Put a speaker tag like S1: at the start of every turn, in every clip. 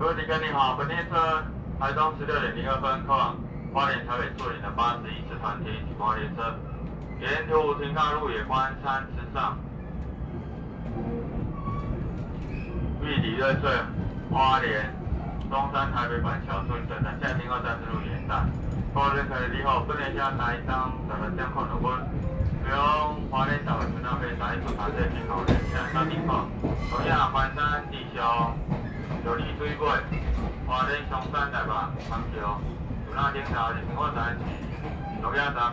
S1: 各位旅客你好本列车还到十六点零二分客往花莲台北树林的八十一次团体启光列车，沿途停靠路野观山之上，玉里瑞穗花莲中山台北板桥顺等站下停二站是路沿站。各位旅客你好，本列车台东十六点空的分，从花莲小船那边台出团体进口列车到地方，同样环山地修。有丽水尾，花莲上山台吧，长桥，那天桥，你听我在一起，路亚站。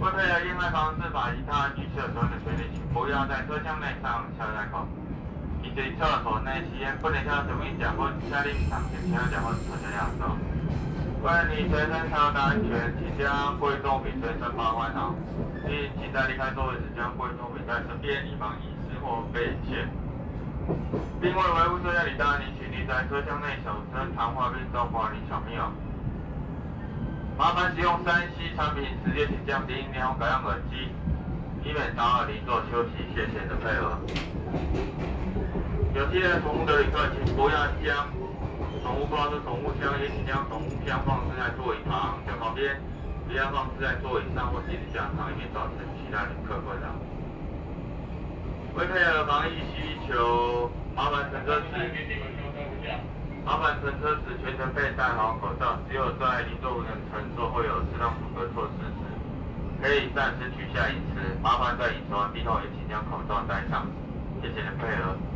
S1: 为了另外方式把其他女厕所的水利请不要在车厢内上下载口。以及厕所内吸烟不能向什么讲或下令场景千万讲或车厢压缩。为了你随身车的安全，请将贵重品随身包换好，并请在离开座位时将贵重品在身边，以防遗失或被窃。另外，维护车厢里的安全，请你在车厢内小声谈话并召唤你小朋友。麻烦使用三 C 产品直接，请降低音量，改用耳机，以免打扰您做休息。谢谢的配合。有些宠物的旅客，请不要将宠物挂着宠物箱，也请将宠物箱放置在座椅旁、脚旁边，不要放置在座椅上或行李架上，以免造成其他旅客困扰。为配合防疫需求，麻烦乘车时，麻烦乘车时全程佩戴好口罩。只有在零座无人乘坐或有适当符合措施时，可以暂时取下一次。麻烦在饮食完毕后，也请将口罩戴上。谢谢您配合。